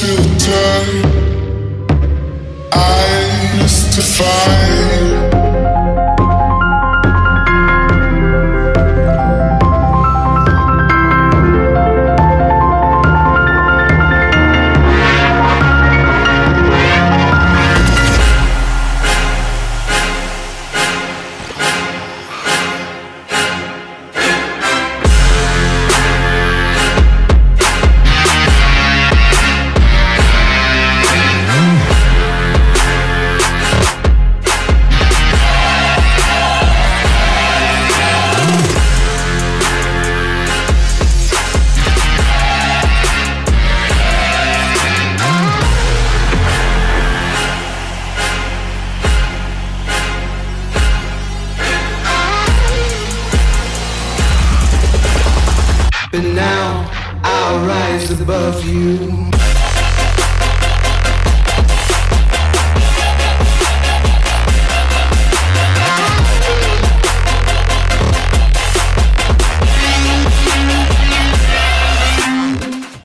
filter. I mystify. But now I'll rise above you.